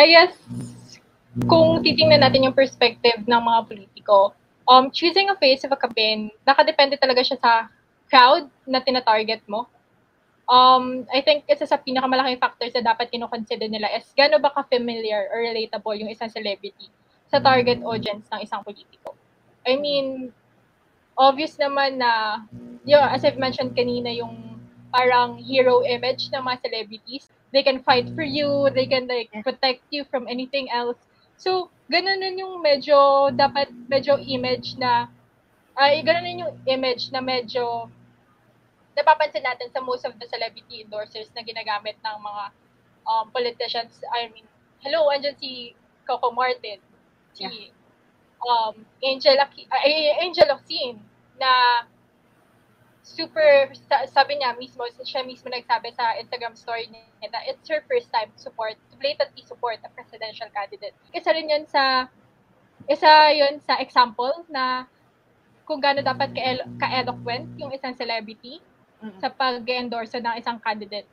I guess, kung titingnan natin yung perspective ng mga politiko, um, choosing a face of a campaign, nakadepende talaga siya sa crowd na tina-target mo. Um, I think isa sa pinakamalaking factors na dapat kinoconsider nila is gaano ba ka-familiar or relatable yung isang celebrity sa target audience ng isang politiko. I mean, obvious naman na, yun, as I've mentioned kanina, yung parang hero image ng mga celebrities. They can fight for you, they can like protect you from anything else. So, ganun nun yung medyo, dapat medyo image na, ay, ganun nun yung image na medyo napapansin natin sa most of the celebrity endorsers na ginagamit ng mga um, politicians. I mean, hello, andyan si Coco Martin, si yeah. um, Angel, uh, Angel Ocene, na super, sabi niya mismo, siya mismo nagsabi sa Instagram story niya na it's her first time support, to blatantly support a presidential candidate. Isa rin yun sa, isa yun sa example na kung gaano dapat ka-eloquent yung isang celebrity mm-hmm. sa pag-endorse ng isang candidate.